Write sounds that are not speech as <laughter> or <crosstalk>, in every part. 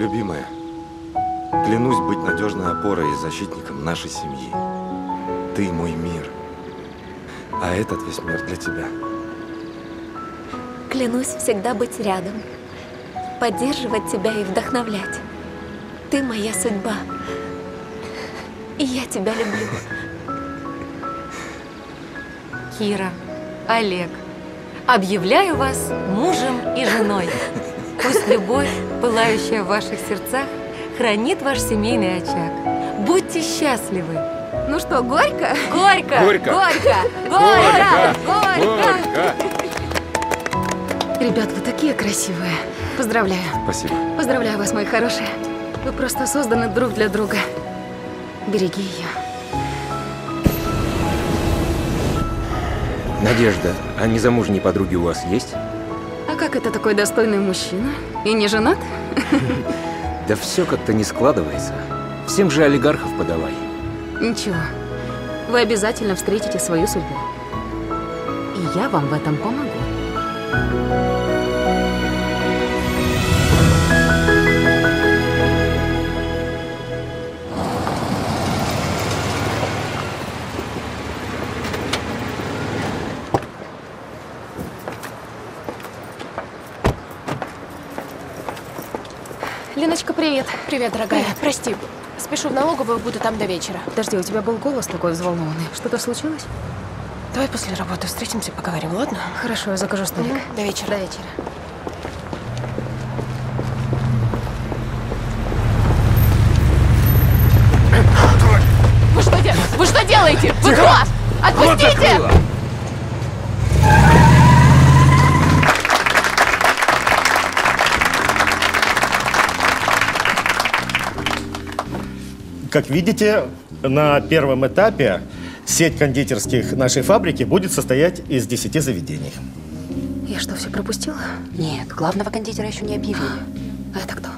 Любимая, клянусь быть надежной опорой и защитником нашей семьи. Ты мой мир, а этот весь мир для тебя. Клянусь всегда быть рядом, поддерживать тебя и вдохновлять. Ты моя судьба, и я тебя люблю. Кира, Олег, объявляю вас мужем и женой. Пусть любовь, пылающая в ваших сердцах, хранит ваш семейный очаг. Будьте счастливы. Ну что, горько? Горько! Горько! Горько! Горько! Горько! Горько! Ребят, вы такие красивые. Поздравляю. Спасибо. Поздравляю вас, мои хорошие. Вы просто созданы друг для друга. Береги ее. Надежда, а незамужние подруги у вас есть? Как это такой достойный мужчина? И не женат? <laughs> Да все как-то не складывается. Всем же олигархов подавай. Ничего. Вы обязательно встретите свою судьбу. И я вам в этом помогу. Привет. Привет, дорогая. Прости, спешу в налоговую, буду там до вечера. Подожди, у тебя был голос такой взволнованный. Что-то случилось? Давай после работы встретимся, поговорим, ладно? Хорошо, я закажу столик. Мгм, До вечера. До вечера. Вы что, де... Вы что делаете? Вы кто? Отпустите! Как видите, на первом этапе сеть кондитерских нашей фабрики будет состоять из 10 заведений. Я что, все пропустила? Нет, главного кондитера еще не объявили. А это кто?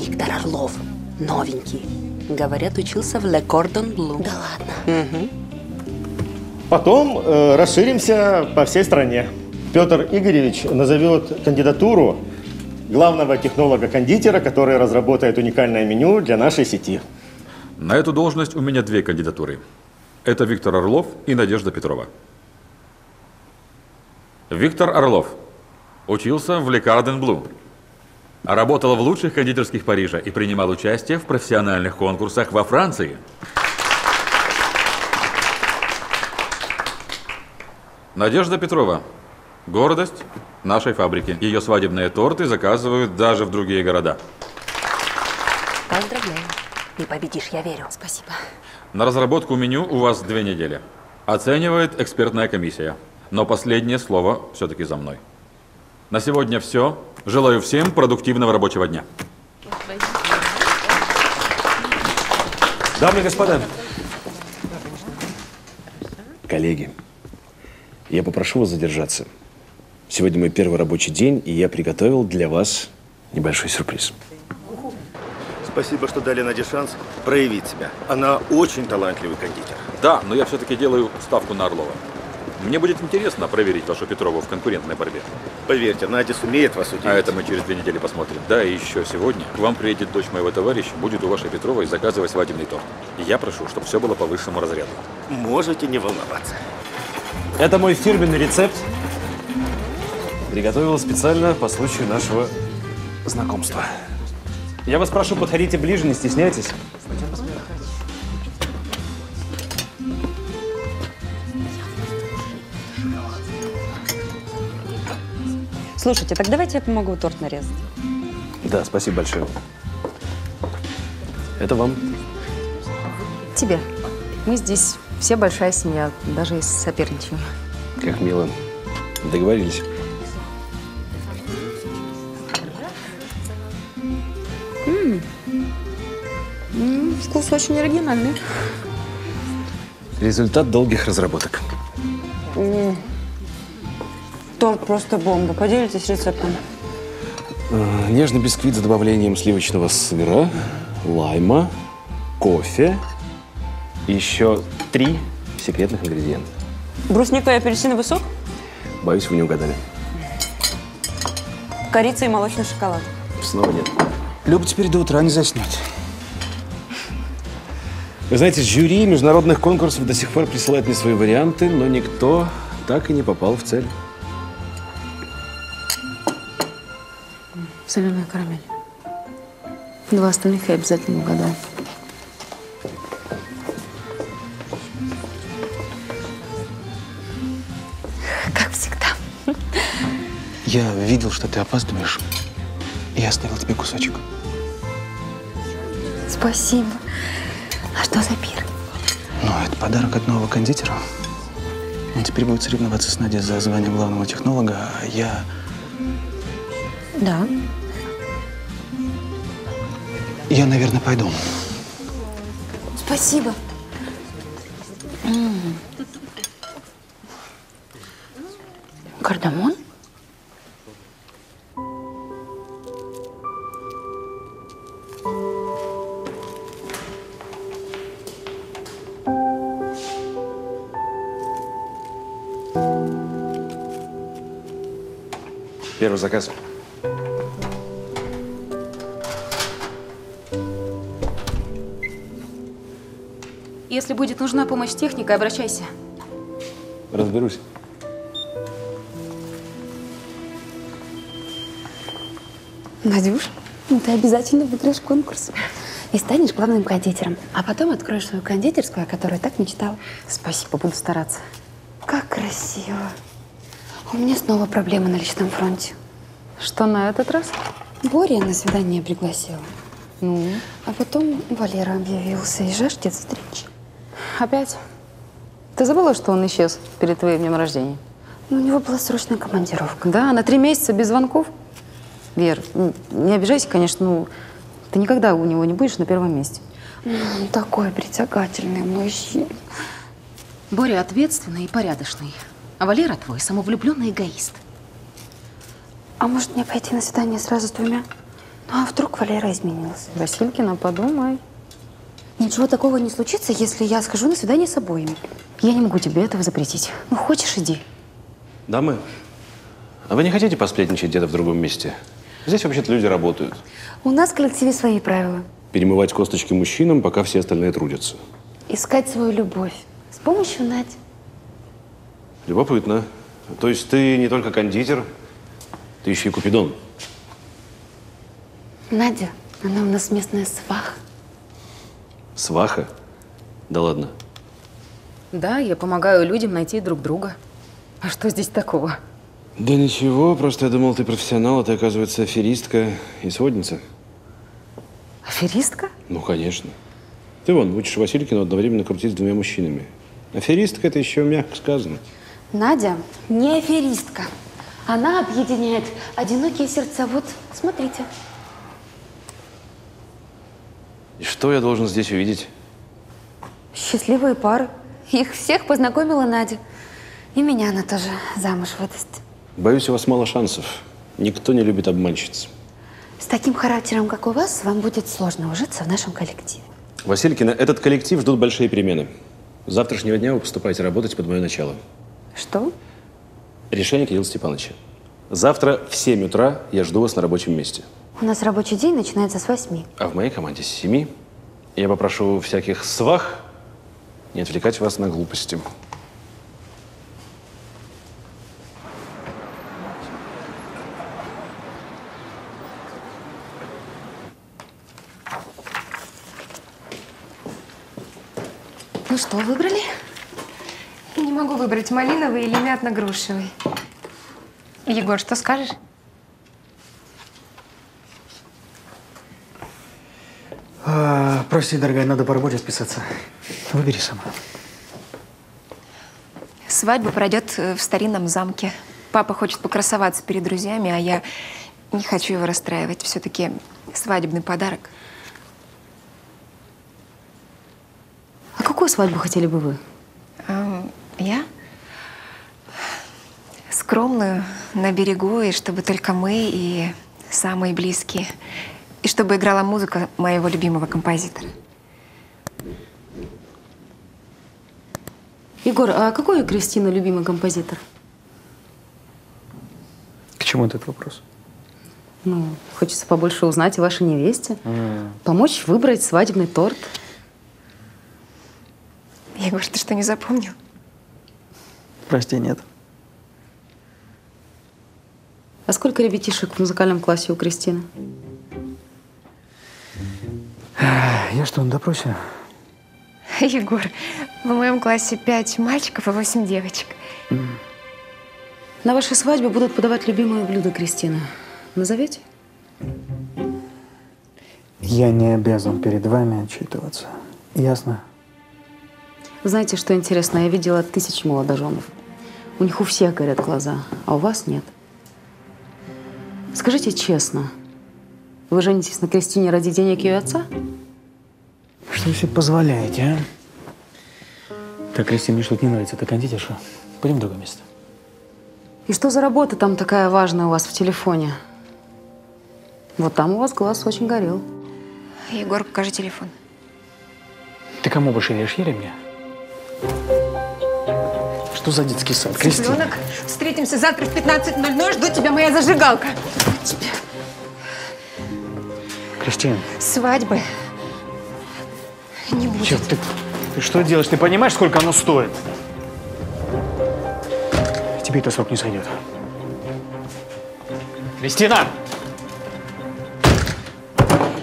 Виктор Орлов. Новенький. Говорят, учился в Le Cordon Bleu. Да ладно. Потом э, расширимся по всей стране. Петр Игоревич назовет кандидатуру главного технолога-кондитера, который разработает уникальное меню для нашей сети. На эту должность у меня две кандидатуры. Это Виктор Орлов и Надежда Петрова. Виктор Орлов учился в Cordon Bleu, работал в лучших кондитерских Парижа и принимал участие в профессиональных конкурсах во Франции. Надежда Петрова. Гордость нашей фабрики. Ее свадебные торты заказывают даже в другие города. Поздравляю. Не победишь, я верю. Спасибо. На разработку меню у вас две недели. Оценивает экспертная комиссия. Но последнее слово все-таки за мной. На сегодня все. Желаю всем продуктивного рабочего дня. Дамы и господа, коллеги, я попрошу вас задержаться. Сегодня мой первый рабочий день, и я приготовил для вас небольшой сюрприз. Спасибо, что дали Наде шанс проявить себя. Она очень талантливый кондитер. Да, но я все-таки делаю ставку на Орлова. Мне будет интересно проверить вашу Петрову в конкурентной борьбе. Поверьте, Надя сумеет вас удивить. А это мы через две недели посмотрим. Да, и еще сегодня к вам приедет дочь моего товарища, будет у вашей Петровой заказывать свадебный торт. И я прошу, чтобы все было по высшему разряду. Можете не волноваться. Это мой фирменный рецепт. Приготовил специально по случаю нашего знакомства. Я вас прошу, подходите ближе, не стесняйтесь. Слушайте, так давайте я помогу торт нарезать. Да, спасибо большое. Это вам. Тебе. Мы здесь все большая семья, даже из соперничаем. Как мило. Договорились. Очень оригинальный. Результат долгих разработок. Торт просто бомба. Поделитесь рецептом. Э, Нежный бисквит с добавлением сливочного сыра, лайма, кофе и еще три секретных ингредиента. Брусника и апельсиновый сок, Боюсь, вы не угадали. корица и молочный шоколад. снова нет. Люба теперь до утра не заснет. Вы знаете, жюри международных конкурсов до сих пор присылает мне свои варианты, но никто так и не попал в цель. Соленая карамель. Два остальных я обязательно угадаю. Как всегда. Я видел, что ты опаздываешь. И я оставил тебе кусочек. Спасибо. А что за пир? Ну, это подарок от нового кондитера. Он теперь будет соревноваться с Надей за звание главного технолога, а я... Да. Я, наверное, пойду. Спасибо. Кардамон? Первый заказ. Если будет нужна помощь техника, обращайся. Разберусь. Надюш, ну ты обязательно выиграешь конкурс. И станешь главным кондитером. А потом откроешь свою кондитерскую, о которой так мечтал. Спасибо, буду стараться. Как красиво. У меня снова проблемы на личном фронте. Что на этот раз? Боря на свидание пригласила. Ну? А потом Валера объявился и жаждет встречи. Опять? Ты забыла, что он исчез перед твоим днем рождения? Ну, у него была срочная командировка. Да, на три месяца без звонков? Вер, не обижайся, конечно, ну, ты никогда у него не будешь на первом месте. М, Такой притягательный мужчина. Боря ответственный и порядочный. А Валера твой самовлюбленный эгоист. А может мне пойти на свидание сразу с двумя? Ну, а вдруг Валера изменился? Василькина, подумай. Ничего такого не случится, если я схожу на свидание с обоими. Я не могу тебе этого запретить. Ну, хочешь, иди. Дамы, а вы не хотите посплетничать где-то в другом месте? Здесь вообще-то люди работают. У нас в коллективе свои правила. Перемывать косточки мужчинам, пока все остальные трудятся. Искать свою любовь. С помощью Нади. Любопытно. То есть ты не только кондитер, ты еще и купидон. Надя, она у нас местная сваха. Сваха? Да ладно. Да, я помогаю людям найти друг друга. А что здесь такого? Да ничего, просто я думал, ты профессионал, а ты, оказывается, аферистка и сводница. Аферистка? Ну, конечно. Ты вон, учишь Василькину одновременно крутить с двумя мужчинами. Аферистка – это еще мягко сказано. Надя не аферистка. Она объединяет одинокие сердца. Вот, смотрите. И что я должен здесь увидеть? Счастливые пары. Их всех познакомила Надя. И меня она тоже замуж выдаст. Боюсь, у вас мало шансов. Никто не любит обманщиц. С таким характером, как у вас, вам будет сложно ужиться в нашем коллективе. Василькина, этот коллектив ждут большие перемены. С завтрашнего дня вы поступаете работать под мое начало. Что? Решение Кирилла Степановича. Завтра в 7 утра я жду вас на рабочем месте. У нас рабочий день начинается с восьми. А в моей команде с 7. Я попрошу всяких свах не отвлекать вас на глупости. Ну что, выбрали? Могу выбрать, малиновый или мятно-грушевый. Егор, что скажешь? А, прости, дорогая, надо по работе списаться. Выбери сама. Свадьба пройдет э, в старинном замке. Папа хочет покрасоваться перед друзьями, а я не хочу его расстраивать. Все-таки свадебный подарок. А какую свадьбу хотели бы вы? Ам, я? Скромную, на берегу, и чтобы только мы и самые близкие. И чтобы играла музыка моего любимого композитора. Егор, а какой у Кристины любимый композитор? К чему этот вопрос? Ну, хочется побольше узнать о вашей невесте. Помочь выбрать свадебный торт. Егор, ты что, не запомнил? Прости, нет. А сколько ребятишек в музыкальном классе у Кристины? Я что, на допросе? <laughs> Егор, в моем классе пять мальчиков и восемь девочек. На вашей свадьбе будут подавать любимое блюдо Кристины. Назовете? Я не обязан перед вами отчитываться. Ясно? Знаете, что интересно? Я видела тысячи молодоженов. У них у всех горят глаза, а у вас нет. Скажите честно, вы женитесь на Кристине ради денег ее отца? Что вы себе позволяете, а? Так, Кристина, мне что-то не нравится. Это кондитерша. Пойдем в другое место. И что за работа там такая важная у вас в телефоне? Вот там у вас глаз очень горел. Егор, покажи телефон. Ты кому больше веришь, Ере мне? Что за детский сад, Кристина? Цыпленок, встретимся завтра в 15.00. Жду тебя, моя зажигалка. Кристина, Свадьбы не будет. чё, ты, ты что делаешь? Ты понимаешь, сколько оно стоит? Тебе это срок не сойдет. Кристина!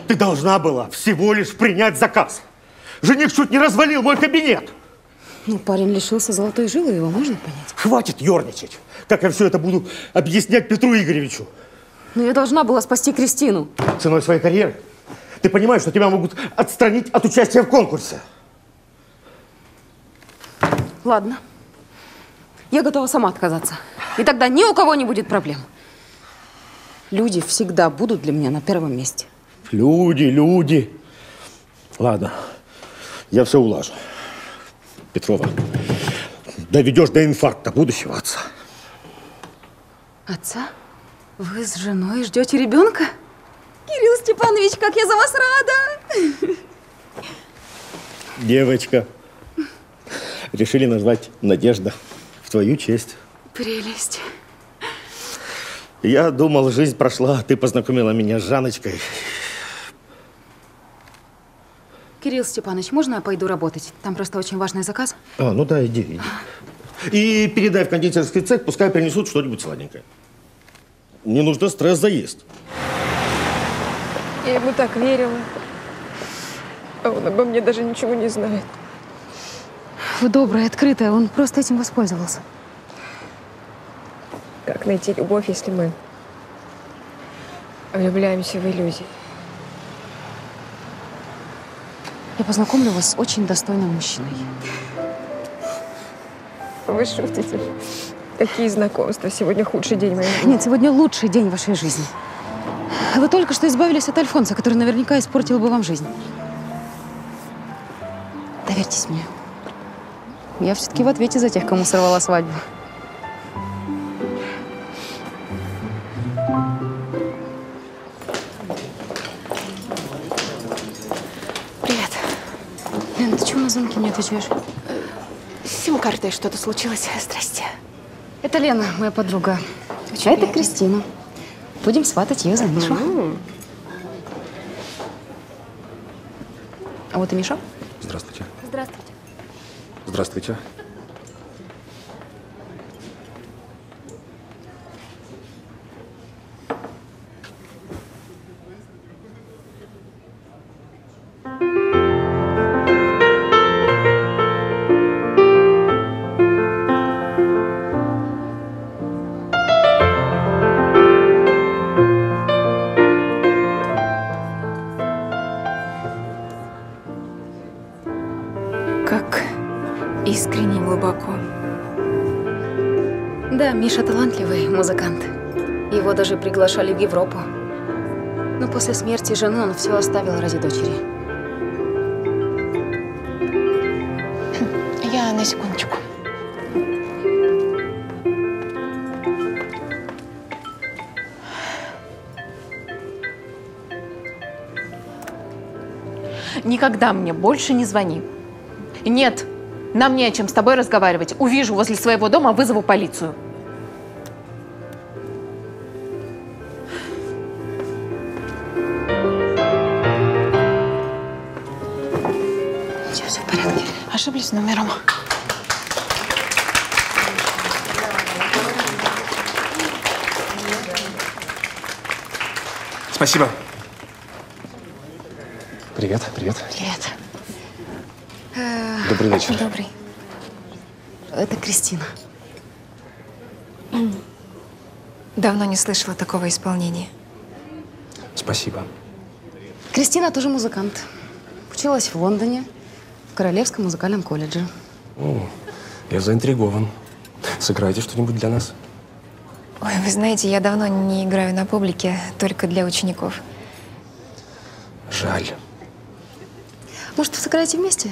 Ты должна была всего лишь принять заказ. Жених чуть не развалил мой кабинет. Ну, парень лишился золотой жилы, его можно понять. Хватит ерничать. Как я все это буду объяснять Петру Игоревичу? Но я должна была спасти Кристину. Ценой своей карьеры? Ты понимаешь, что тебя могут отстранить от участия в конкурсе? Ладно. Я готова сама отказаться. И тогда ни у кого не будет проблем. Люди всегда будут для меня на первом месте. Люди, люди. Ладно, я все улажу. Петрова, доведешь до инфаркта будущего отца. Отца? Вы с женой ждете ребенка? Кирилл Степанович, как я за вас рада! Девочка. Решили назвать Надежда в твою честь. Прелесть. Я думал, жизнь прошла, а ты познакомила меня с Жаночкой. Кирилл Степанович, можно я пойду работать? Там просто очень важный заказ. А, ну да, иди, иди. И передай в кондитерский цех, пускай принесут что-нибудь сладенькое. Мне нужно стресс заесть. Я ему так верила. А он обо мне даже ничего не знает. Вы добрая, открытая, он просто этим воспользовался. Как найти любовь, если мы влюбляемся в иллюзии? Я познакомлю вас с очень достойным мужчиной. Вы шутите. Такие знакомства. Сегодня худший день моей жизни. Нет, сегодня лучший день вашей жизни. Вы только что избавились от Альфонса, который наверняка испортил бы вам жизнь. Доверьтесь мне. Я все-таки в ответе за тех, кому сорвала свадьбу. Отвечаешь? С сим-картой что-то случилось. Здрасте. Это Лена, моя подруга. а это Кристина. Будем сватать ее за Мишу. А вот и Миша. Здравствуйте. Здравствуйте. Здравствуйте. Даже приглашали в Европу. Но после смерти жены он все оставил ради дочери. Я на секундочку. Никогда мне больше не звони. Нет, нам не о чем с тобой разговаривать. Увижу возле своего дома, вызову полицию. Ошиблись номером. Спасибо. Привет, привет. Привет. Добрый вечер. Добрый. Это Кристина. Давно не слышала такого исполнения. Спасибо. Кристина тоже музыкант. Училась в Лондоне, в Королевском музыкальном колледже. О, я заинтригован. Сыграйте что-нибудь для нас. Ой, вы знаете, я давно не играю на публике, только для учеников. Жаль. Может, вы сыграете вместе?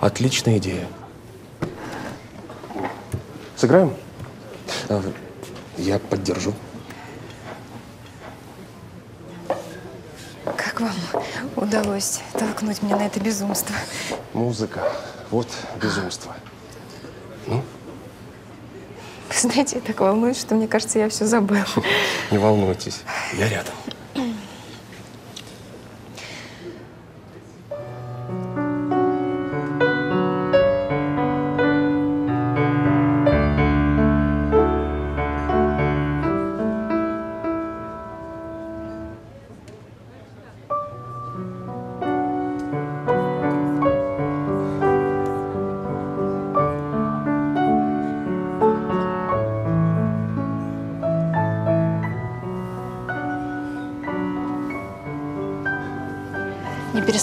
Отличная идея. Сыграем? А, Я поддержу. Вам удалось толкнуть меня на это безумство? Музыка. Вот безумство. Ну, знаете, я так волнуюсь, что мне кажется, я все забыла. не волнуйтесь. Я рядом.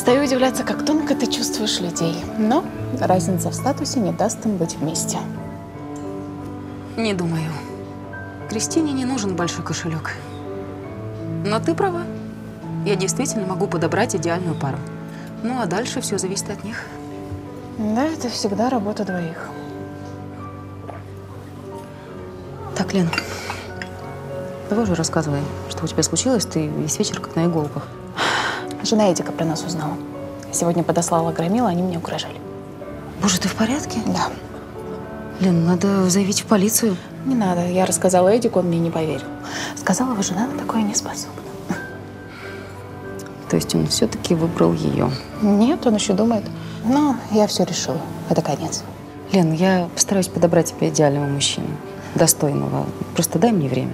Перестаю удивляться, как тонко ты чувствуешь людей. Но разница в статусе не даст им быть вместе. Не думаю. Кристине не нужен большой кошелек. Но ты права. Я действительно могу подобрать идеальную пару. Ну а дальше все зависит от них. Да, это всегда работа двоих. Так, Лен, давай уже рассказывай, что у тебя случилось. Ты весь вечер как на иголках. Жена Эдика про нас узнала. Сегодня подослала громила, они мне угрожали. Боже, ты в порядке? Да. Лен, надо заявить в полицию. Не надо. Я рассказала Эдику, он мне не поверил. Сказала, его жена на такое не способна. То есть он все-таки выбрал ее. Нет, он еще думает. Но я все решила. Это конец. Лен, я постараюсь подобрать тебе идеального мужчину. Достойного. Просто дай мне время.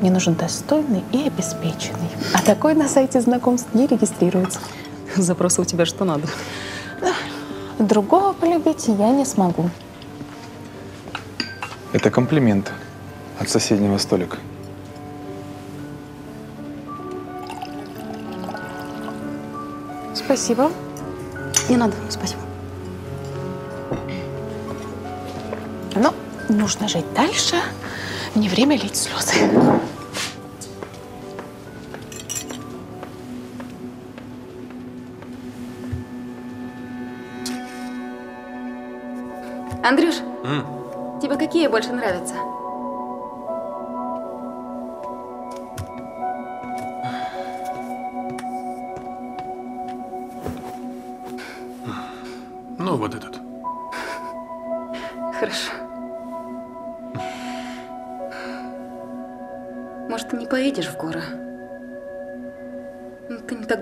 Мне нужен достойный и обеспеченный. А такой на сайте знакомств не регистрируется. Запросы у тебя что надо. Другого полюбить я не смогу. Это комплимент от соседнего столика. Спасибо. Не надо, спасибо. Но нужно жить дальше. Не время лить слезы. Андрюш, тебе какие больше нравятся?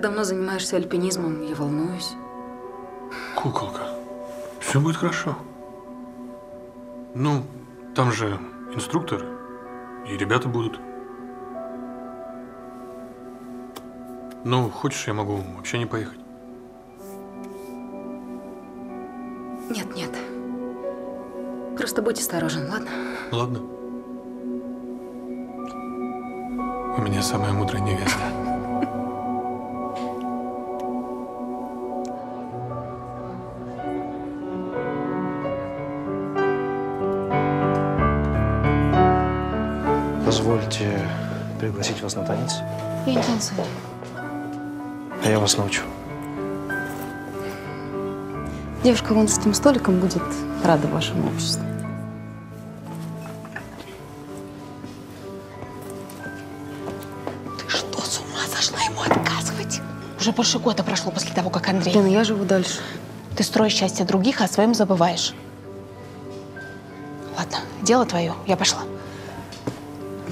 Давно занимаешься альпинизмом, я волнуюсь. Куколка. Все будет хорошо. Ну, там же инструкторы. И ребята будут. Ну, хочешь, я могу вообще не поехать. Нет, нет. Просто будь осторожен, ладно? Ладно. У меня самая мудрая невеста. Пригласить вас на танец. Я не танцую. А я вас научу. Девушка вон с этим столиком будет рада вашему обществу. Ты что, с ума сошла ему отказывать? Уже больше года прошло после того, как Андрей... Лена, я живу дальше. Ты строишь счастье других, а о своем забываешь. Ладно, дело твое. Я пошла.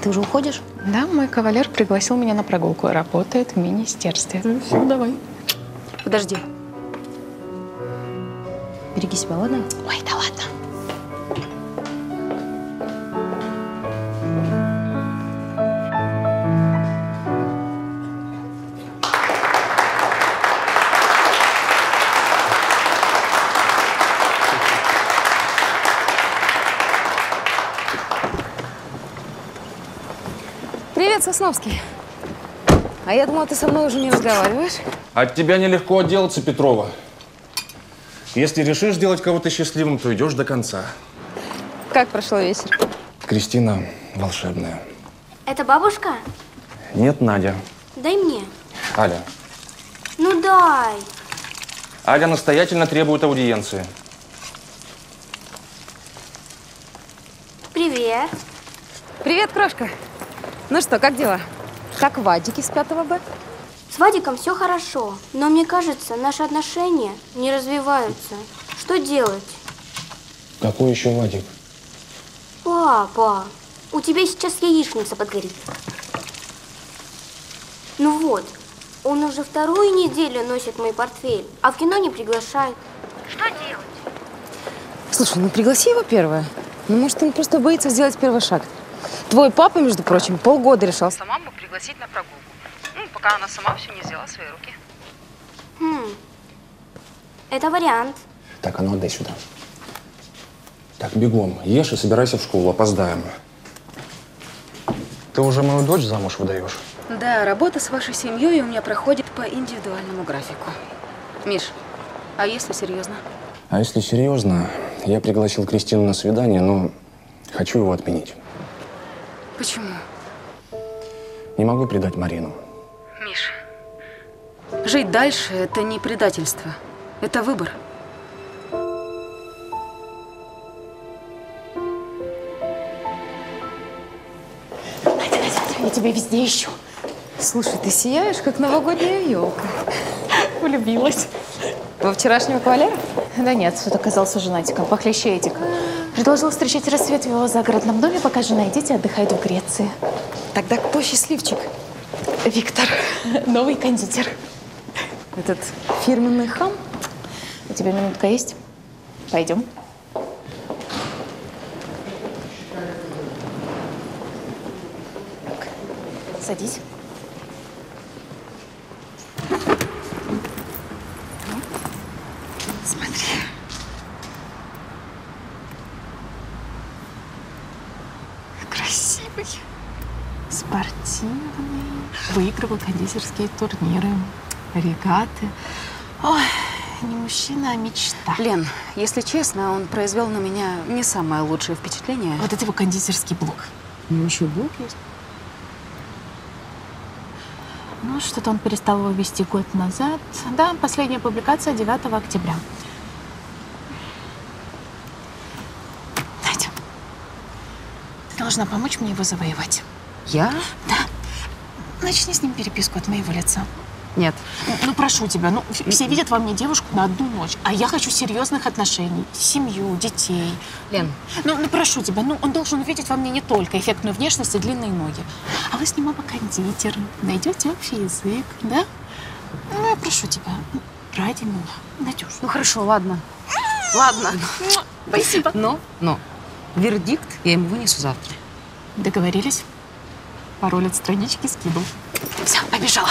Ты уже уходишь? Да, мой кавалер пригласил меня на прогулку. Работает в министерстве. Ну, Все, давай. Подожди. Береги себя, ладно? Ой, да ладно. Привет, Сосновский. А я думала, ты со мной уже не разговариваешь. От тебя нелегко отделаться, Петрова. Если решишь сделать кого-то счастливым, то идешь до конца. Как прошел вечер? Кристина волшебная. Это бабушка? Нет, Надя. Дай мне. Аля. Ну дай. Аля настоятельно требует аудиенции. Привет. Привет, крошка. Ну что, как дела? Как Вадик из 5 Б? С Вадиком все хорошо, но мне кажется, наши отношения не развиваются. Что делать? Какой еще Вадик? Папа, у тебя сейчас яичница подгорит. Ну вот, он уже вторую неделю носит мой портфель, а в кино не приглашает. Что делать? Слушай, ну пригласи его первое. Ну, может, он просто боится сделать первый шаг. Твой папа, между прочим, полгода решал Сама маму пригласить на прогулку. Ну, пока она сама все не взяла в свои руки. Хм, это вариант. Так, а ну отдай сюда. Так, бегом. Ешь и собирайся в школу, опоздаем. Ты уже мою дочь замуж выдаешь? Да, работа с вашей семьей у меня проходит по индивидуальному графику. Миш, а если серьезно? А если серьезно, я пригласил Кристину на свидание, но хочу его отменить. Почему? Не могу предать Марину. Миш, жить дальше – это не предательство. Это выбор. Я тебя везде ищу. Слушай, ты сияешь, как новогодняя елка. Влюбилась. Во вчерашнего кавалера? Да нет, тут оказался женатиком, похлеще Эдика. Предложил встречать рассвет в его загородном доме, пока жена и дети отдыхают в Греции. Тогда кто счастливчик? Виктор, <laughs> новый кондитер. Этот фирменный хам? У тебя минутка есть? Пойдем. Садись. Выигрывал кондитерские турниры, регаты. Ой, не мужчина, а мечта. Лен, если честно, он произвел на меня не самое лучшее впечатление. Вот это его кондитерский блог. У него еще блог есть? Ну, что-то он перестал его вести год назад. Да, последняя публикация 9 октября. Надя, ты должна помочь мне его завоевать. Я? Да. Начни с ним переписку от моего лица. Нет. Ну, прошу тебя, ну, все видят во мне девушку на одну ночь, а я хочу серьезных отношений, семью, детей. Лен. Ну, ну, прошу тебя, ну, он должен увидеть во мне не только эффектную внешность и длинные ноги, а вы с ним оба кондитеры, найдете общий язык, да? Ну, я прошу тебя, ну, ради меня, Надюш. Ну хорошо, ладно. Ладно. Спасибо. Но, но, вердикт я ему вынесу завтра. Договорились? Пароль от странички скинул. Все, побежала.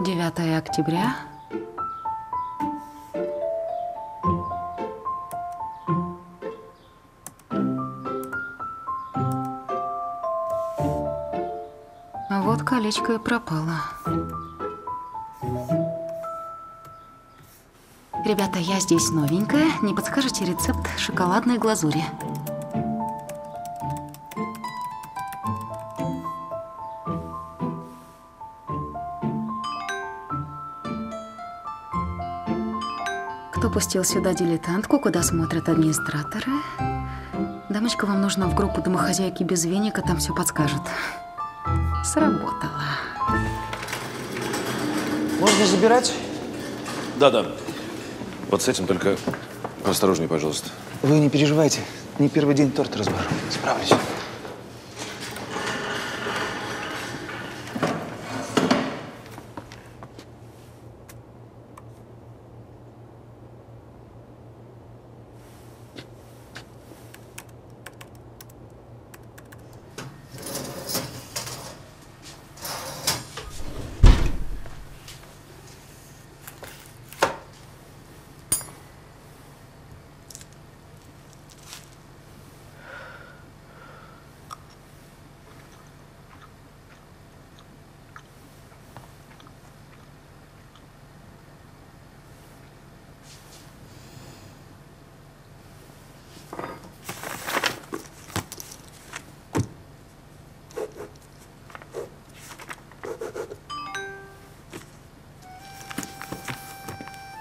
Девятое октября. Колечко и пропало. Ребята, я здесь новенькая. Не подскажете рецепт шоколадной глазури? Кто пустил сюда дилетантку, куда смотрят администраторы? Дамочка, вам нужно в группу домохозяйки без веника, там все подскажут. Сработало. Можно забирать? Да-да. Вот с этим только осторожнее, пожалуйста. Вы не переживайте. Не первый день торт разбору. Справлюсь.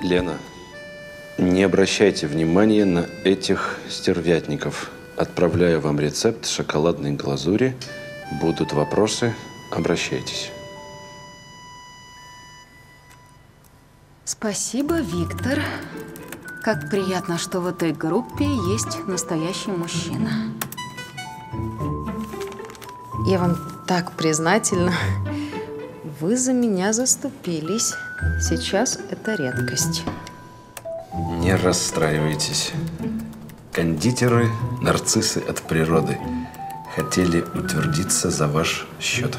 Лена, не обращайте внимания на этих стервятников. Отправляю вам рецепт шоколадной глазури. Будут вопросы, обращайтесь. Спасибо, Виктор. Как приятно, что в этой группе есть настоящий мужчина. Я вам так признательна. Вы за меня заступились. Сейчас это редкость. Не расстраивайтесь. Кондитеры – нарциссы от природы. Хотели утвердиться за ваш счет.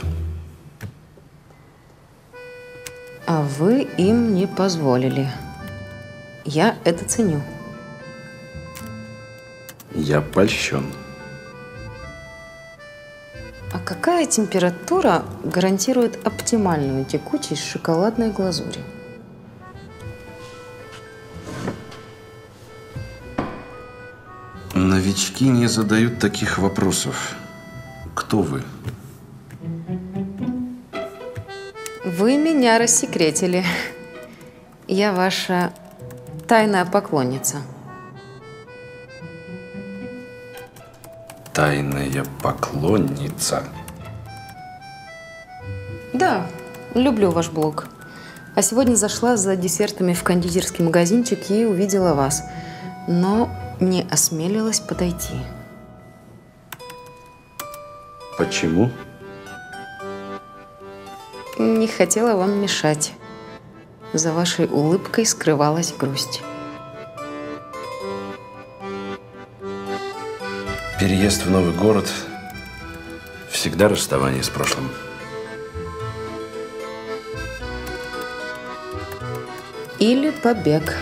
А вы им не позволили. Я это ценю. Я польщен. Какая температура гарантирует оптимальную текучесть шоколадной глазури? Новички не задают таких вопросов. Кто вы? Вы меня рассекретили. Я ваша тайная поклонница. Тайная поклонница. Да, люблю ваш блог. А сегодня зашла за десертами в кондитерский магазинчик и увидела вас. Но не осмелилась подойти. Почему? Не хотела вам мешать. За вашей улыбкой скрывалась грусть. Переезд в новый город – всегда расставание с прошлым. Или побег.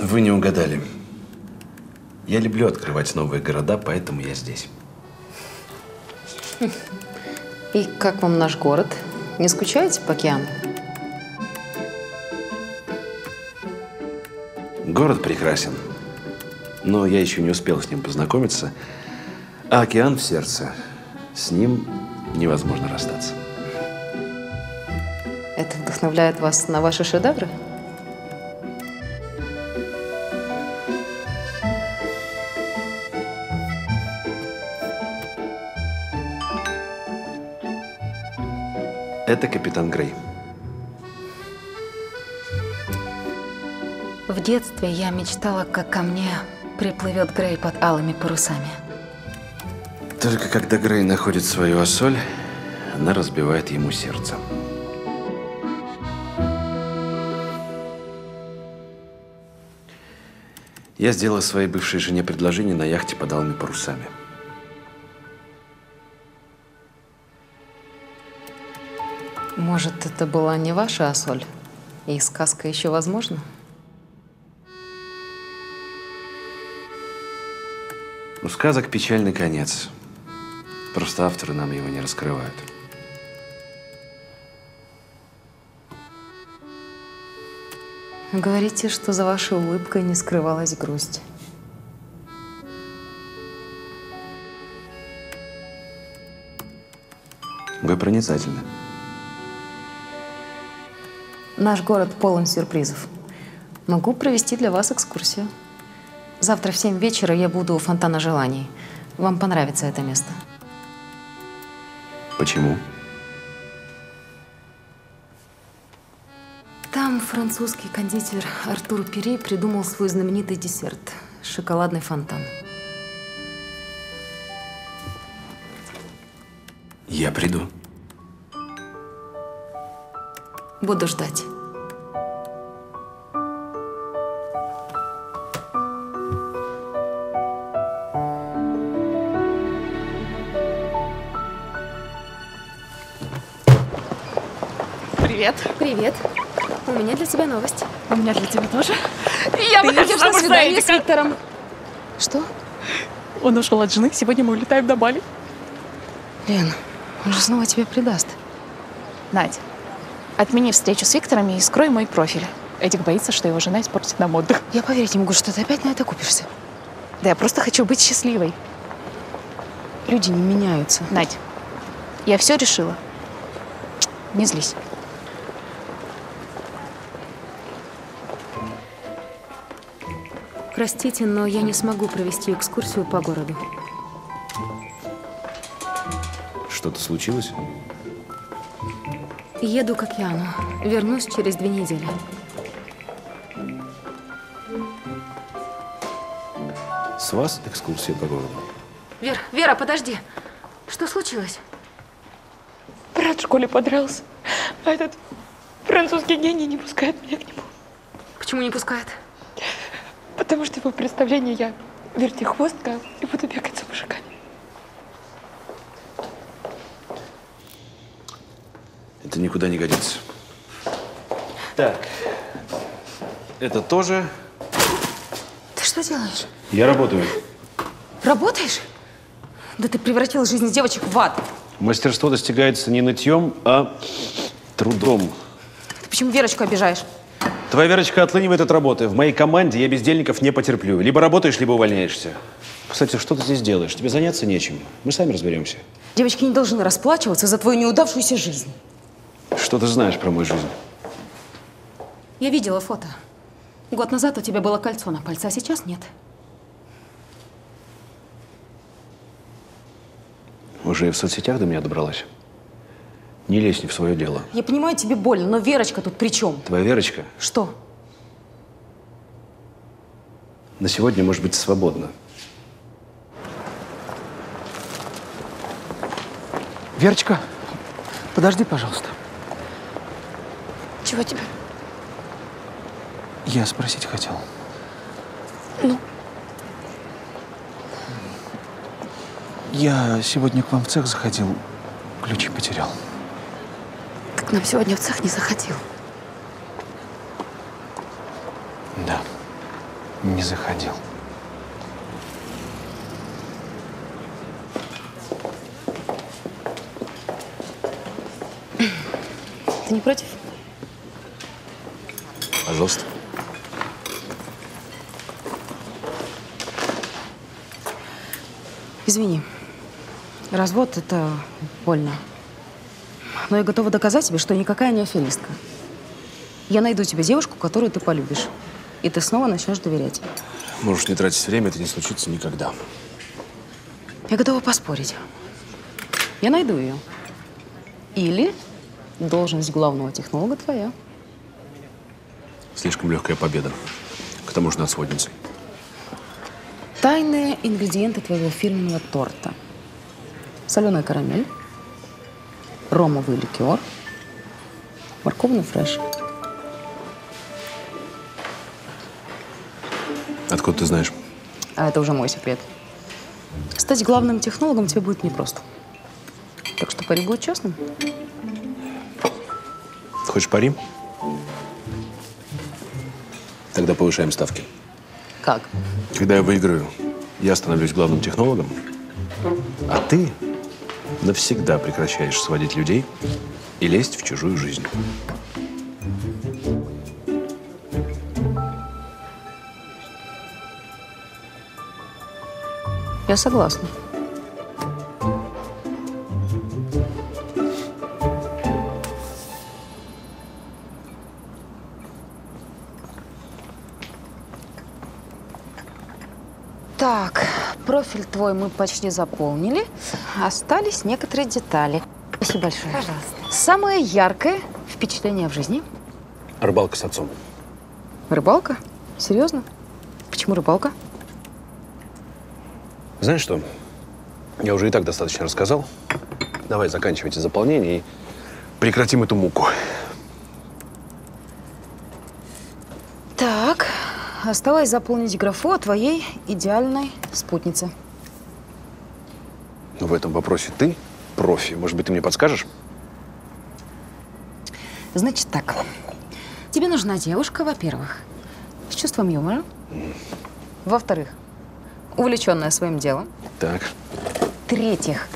Вы не угадали. Я люблю открывать новые города, поэтому я здесь. <laughs> И как вам наш город? Не скучаете по океану? Город прекрасен, но я еще не успел с ним познакомиться. А океан в сердце. С ним невозможно расстаться. Это вдохновляет вас на ваши шедевры? Это капитан Грей. В детстве я мечтала, как ко мне приплывет Грей под алыми парусами. Только когда Грей находит свою осоль, она разбивает ему сердце. Я сделал своей бывшей жене предложение на яхте под алыми парусами. Может, это была не ваша Асоль? И сказка еще возможна? У сказок печальный конец. Просто авторы нам его не раскрывают. Говорите, что за вашей улыбкой не скрывалась грусть. Вы проницательны. Наш город полон сюрпризов. Могу провести для вас экскурсию. Завтра в 7 вечера я буду у фонтана желаний. Вам понравится это место. Почему? Там французский кондитер Артур Пери придумал свой знаменитый десерт – шоколадный фонтан. Я приду. Буду ждать. Привет. Привет. У меня для тебя новость. У меня для тебя тоже. Я Ты идешь на свидание с. Виктором. Что? Он ушел от жены, сегодня мы улетаем на Бали. Лен, он же снова тебя предаст. Надь, отмени встречу с Виктором и скрой мой профиль. Эдик боится, что его жена испортит нам отдых. Я поверить не могу, что ты опять на это купишься. Да я просто хочу быть счастливой. Люди не меняются. Надь, я все решила. Не злись. Простите, но я не смогу провести экскурсию по городу. Что-то случилось? Еду к океану. Вернусь через две недели. С вас экскурсия по городу. Вера, Вера, подожди. Что случилось? Брат в школе подрался. А этот французский гений не пускает меня к нему. Почему не пускает? Потому что его представление я вертихвостка и буду бегать за мужиками. Это никуда не годится. Так. Это тоже. Ты что делаешь? Я работаю. Работаешь? Да ты превратил жизнь девочек в ад. Мастерство достигается не нытьем, а трудом. Ты почему Верочку обижаешь? Твоя Верочка отлынивает от работы. В моей команде я бездельников не потерплю. Либо работаешь, либо увольняешься. Кстати, что ты здесь делаешь? Тебе заняться нечем. Мы сами разберемся. Девочки не должны расплачиваться за твою неудавшуюся жизнь. Что ты знаешь про мою жизнь? Я видела фото. Год назад у тебя было кольцо на пальце, а сейчас нет. Уже и в соцсетях до меня добралась. Не лезь не в свое дело. Я понимаю, тебе больно, но Верочка тут при чем? Твоя Верочка Что? на сегодня может быть свободна. Верочка, подожди, пожалуйста. Чего тебе? Я спросить хотел. Ну? Я сегодня к вам в цех заходил, ключи потерял. Ты к нам сегодня в цех не заходил. Да, не заходил. Ты не против? Пожалуйста. Извини. Развод – это больно. Но я готова доказать тебе, что никакая не аферистка. Я найду тебе девушку, которую ты полюбишь. И ты снова начнешь доверять. Можешь не тратить время, это не случится никогда. Я готова поспорить. Я найду ее. Или должность главного технолога твоя. Слишком легкая победа. К тому же над сводницей. Тайные ингредиенты твоего фирменного торта. Соленая карамель, ромовый ликер, морковный фреш. Откуда ты знаешь? А это уже мой секрет. Стать главным технологом тебе будет непросто. Так что пари будет честным. Хочешь пари? Тогда повышаем ставки. Как? Когда я выиграю, я становлюсь главным технологом, а ты навсегда прекращаешь сводить людей и лезть в чужую жизнь. Я согласна. Твой мы почти заполнили. Остались некоторые детали. Спасибо большое. Пожалуйста. Самое яркое впечатление в жизни? Рыбалка с отцом. Рыбалка? Серьезно? Почему рыбалка? Знаешь что? Я уже и так достаточно рассказал. Давай заканчивайте заполнение и прекратим эту муку. Так, осталось заполнить графу о твоей идеальной спутнице. В этом вопросе ты профи. Может быть, ты мне подскажешь? Значит так, тебе нужна девушка, во-первых, с чувством юмора. Во-вторых, увлеченная своим делом. Так. В-третьих,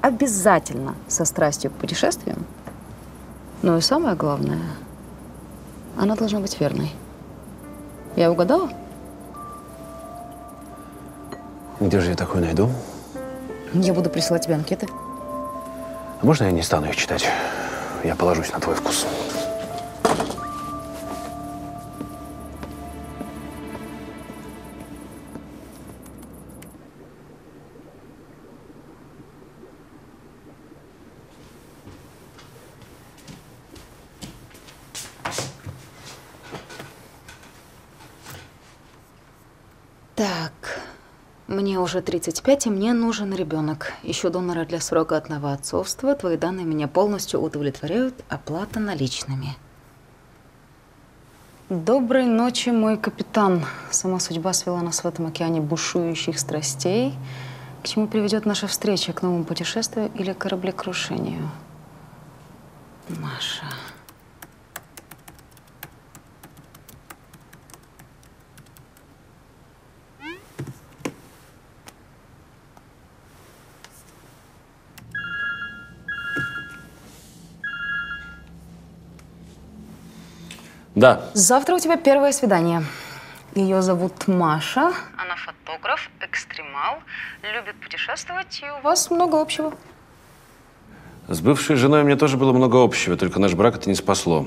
обязательно со страстью к путешествиям. Ну и самое главное, она должна быть верной. Я угадала? Где же я такой найду? Я буду присылать тебе анкеты. Можно я не стану их читать? Я положусь на твой вкус. Уже 35, и мне нужен ребенок. Ищу донора для суррогатного отцовства. Твои данные меня полностью удовлетворяют. Оплата наличными. Доброй ночи, мой капитан. Сама судьба свела нас в этом океане бушующих страстей. К чему приведет наша встреча? К новому путешествию или кораблекрушению? Маша. Да. Завтра у тебя первое свидание. Ее зовут Маша. Она фотограф, экстремал, любит путешествовать, и у вас много общего. С бывшей женой мне тоже было много общего, только наш брак это не спасло.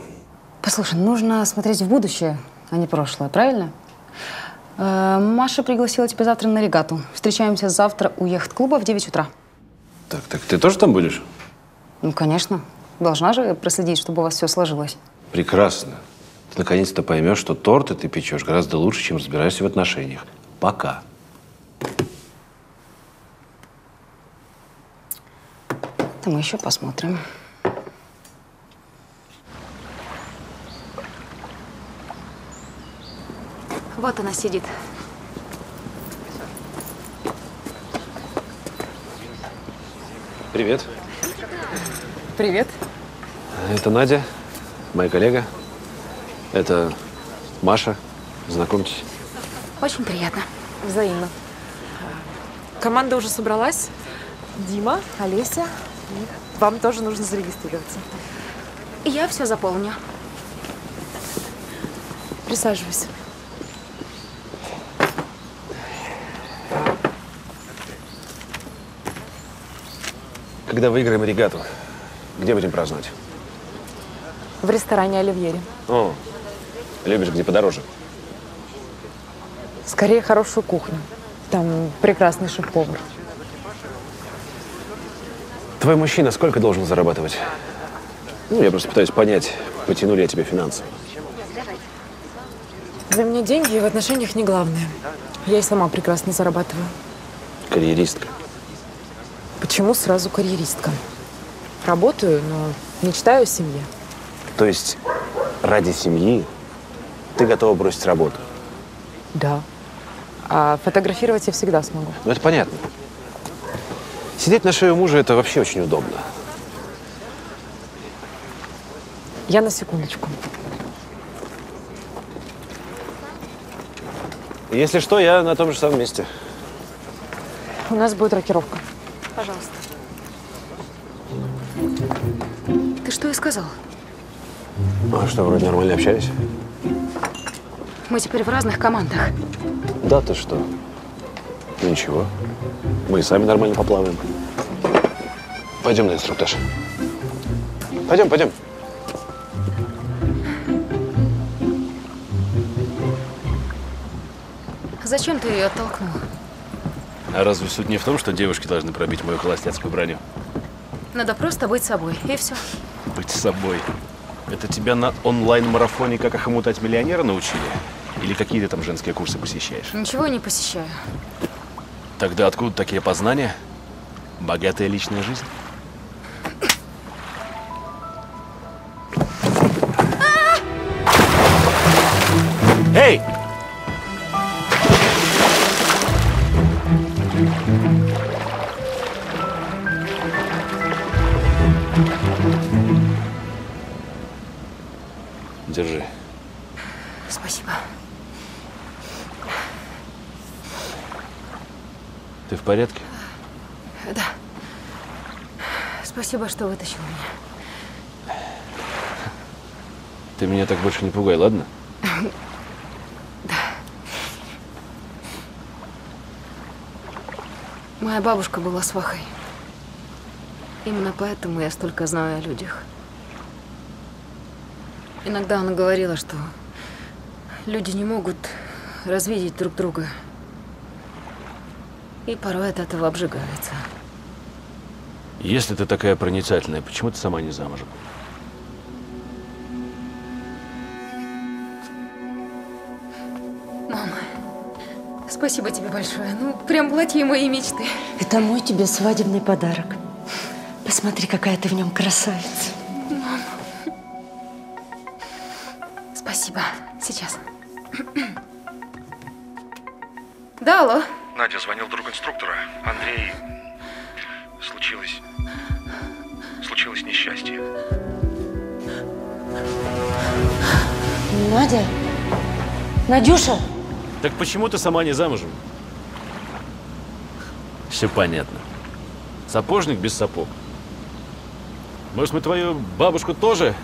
Послушай, нужно смотреть в будущее, а не прошлое, правильно? Э, Маша пригласила тебя завтра на регату. Встречаемся завтра у яхт-клуба в 9 утра. Так, так ты тоже там будешь? Ну, конечно. Должна же проследить, чтобы у вас все сложилось. Прекрасно. Наконец-то поймешь, что торты ты печешь гораздо лучше, чем разбираешься в отношениях. Пока. Это мы еще посмотрим. Вот она сидит. Привет. Привет. Это Надя, моя коллега. Это Маша. Знакомьтесь. Очень приятно. Взаимно. Команда уже собралась. Дима, Олеся. и Вам тоже нужно зарегистрироваться. Я все заполню. Присаживайся. Когда выиграем регату, где будем праздновать? В ресторане Оливьери. О, любишь где подороже? Скорее хорошую кухню. Там прекрасный шеф-повар. Твой мужчина сколько должен зарабатывать? Ну, я просто пытаюсь понять, потяну ли я тебе финансы. Для меня деньги в отношениях не главное. Я и сама прекрасно зарабатываю. Карьеристка. Почему сразу карьеристка? Работаю, но мечтаю о семье. То есть ради семьи ты готова бросить работу? Да. А фотографировать я всегда смогу. Ну, это понятно. Сидеть на шее мужа – это вообще очень удобно. Я на секундочку. Если что, я на том же самом месте. У нас будет рокировка. Пожалуйста. Ты что и сказал? А что, вроде нормально общались? Мы теперь в разных командах. Да ты что? Ну ничего. Мы и сами нормально поплаваем. Пойдем на инструктаж. Пойдем, пойдем. Зачем ты ее оттолкнул? А разве суть не в том, что девушки должны пробить мою холостяцкую броню? Надо просто быть собой, и все. Быть собой. Это тебя на онлайн-марафоне «Как охомутать миллионера» научили? Или какие ты там женские курсы посещаешь? Ничего не посещаю. Тогда откуда такие познания? Богатая личная жизнь? Эй! Держи. Спасибо. Ты в порядке? Да. Спасибо, что вытащил меня. Ты меня так больше не пугай, ладно? Моя бабушка была свахой. Именно поэтому я столько знаю о людях. Иногда она говорила, что люди не могут развидеть друг друга. И порой от этого обжигаются. Если ты такая проницательная, почему ты сама не замужем? Мама, спасибо тебе большое. Ну, прям платье моей мечты. Это мой тебе свадебный подарок. Посмотри, какая ты в нем красавица. Мама. Спасибо. Сейчас. <clears throat> Да, алло. Надя, звонил друг инструктора. Андрей... Случилось... Случилось несчастье. Надя? Надюша? Так почему ты сама не замужем? Все понятно. Сапожник без сапог. Может, мы твою бабушку тоже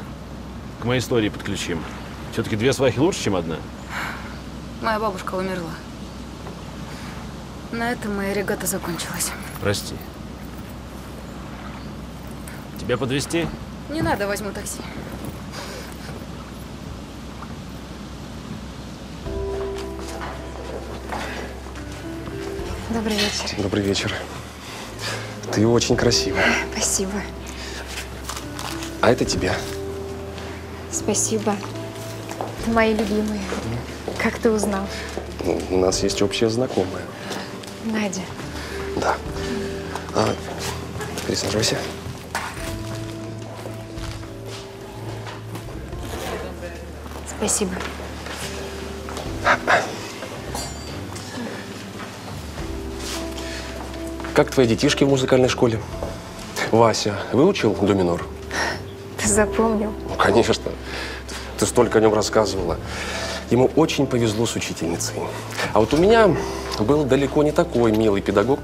к моей истории подключим? Все-таки две свахи лучше, чем одна. Моя бабушка умерла. На этом моя регата закончилась. Прости. Тебя подвести? Не надо, возьму такси. Добрый вечер. Добрый вечер. Ты очень красивая. Спасибо. А это тебе. Спасибо. Мои любимые. Как ты узнал? Ну, У нас есть общая знакомая. Надя. Да. А, присаживайся. Спасибо. Как твои детишки в музыкальной школе? Вася выучил до минор? Ты запомнил? Ну, конечно. Ты столько о нем рассказывала. Ему очень повезло с учительницей. А вот у меня был далеко не такой милый педагог.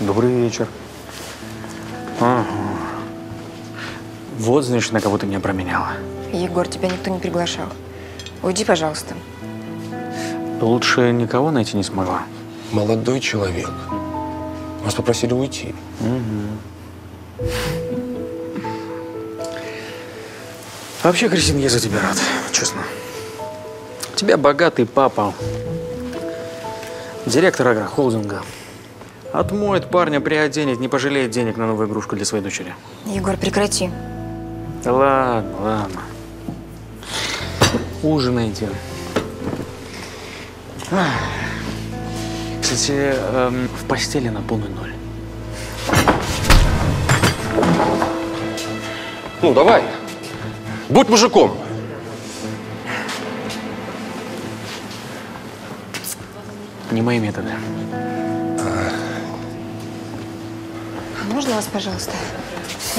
Добрый вечер. Ага. Вот, значит, на кого ты меня променяла. Егор, тебя никто не приглашал. Уйди, пожалуйста. Лучше никого найти не смогла. Молодой человек. Вас попросили уйти. Вообще, Кристин, я за тебя рад, честно. У тебя богатый папа, директор агрохолдинга. Отмоет парня, приоденет, не пожалеет денег на новую игрушку для своей дочери. Егор, прекрати. Да ладно, ладно. Ужинайте. Кстати, эм, в постели на полный ноль. Ну, давай. Будь мужиком. Не мои методы. А можно вас, пожалуйста?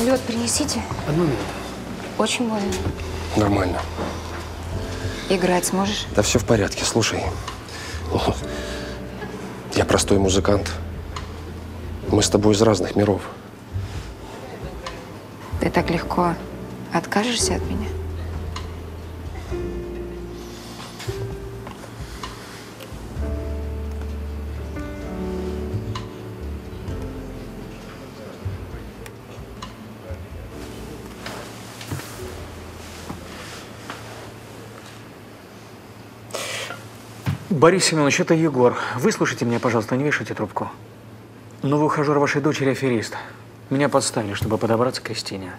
Лед принесите. Одну минуту. Очень больно. Нормально. Играть сможешь? Да все в порядке, слушай. Я простой музыкант. Мы с тобой из разных миров. Ты так легко откажешься от меня? Борис Семенович, это Егор. Выслушайте меня, пожалуйста, не вешайте трубку. Новый ухажер вашей дочери аферист. Меня подставили, чтобы подобраться к Кристине.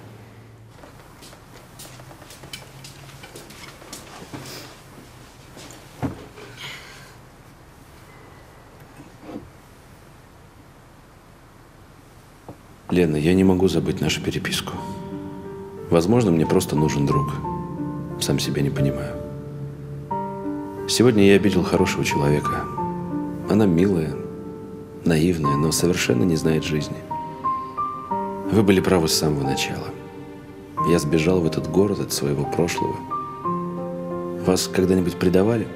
Лена, я не могу забыть нашу переписку. Возможно, мне просто нужен друг. Сам себя не понимаю. Сегодня я обидел хорошего человека. Она милая, наивная, но совершенно не знает жизни. Вы были правы с самого начала. Я сбежал в этот город от своего прошлого. Вас когда-нибудь предавали?